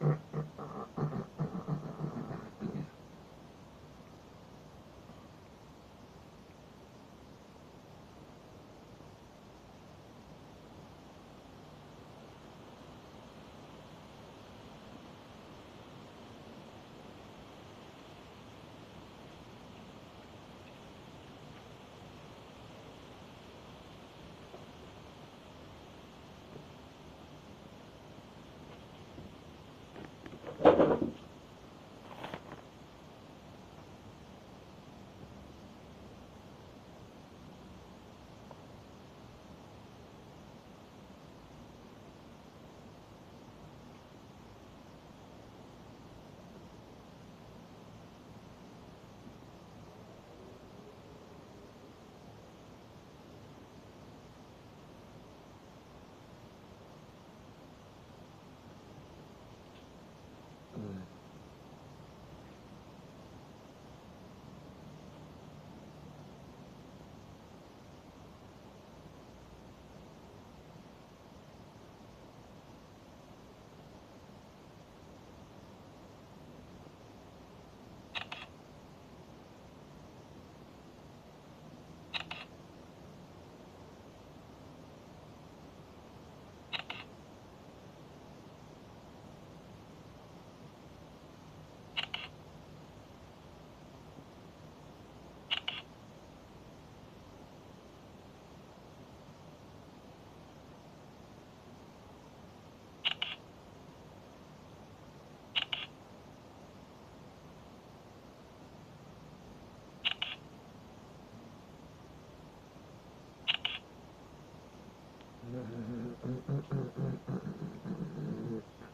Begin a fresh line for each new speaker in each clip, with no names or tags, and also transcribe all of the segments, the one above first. Gracias.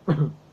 Mm-hmm.